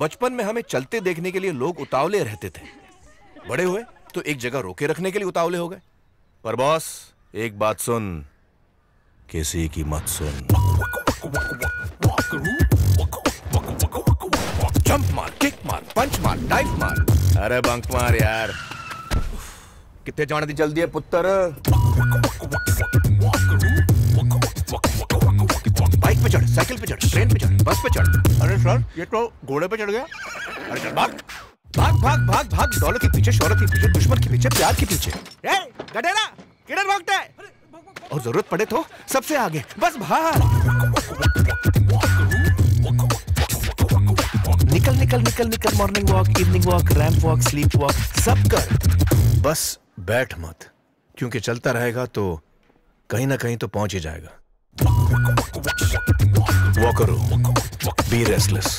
बचपन में हमें चलते देखने के लिए लोग उतावले रहते थे। बड़े हुए तो एक जगह रोके रखने के लिए उतावले हो गए। पर बॉस, एक बात सुन। किसी की मत सुन। जंप मार, किक मार, पंच मार, डाइव मार। अरे बंक मार यार। कितने जाने दी जल्दी है, पुत्र। चढ़, साइकिल पे चढ़, ट्रेन पे चढ़, बस पे चढ़। अरे सर, ये तो घोड़े पे चढ़ गया। अरे चल भाग भाग भाग भाग भाग दौलत के पीछे, शौहरत के पीछे, दुश्मन के पीछे, प्यार के पीछे। ए गधेड़ा किधर भागता है? और ज़रूरत पड़े तो सबसे आगे, बस भाग। निकल निकल निकल निकल morning walk evening walk ramp walk sleepwalk सब कर। बस बैठ मत, क्योंकि चलता रहेगा तो कहीं ना कहीं तो पहुँच ही जाएगा। वॉक करो बी रेस्टलेस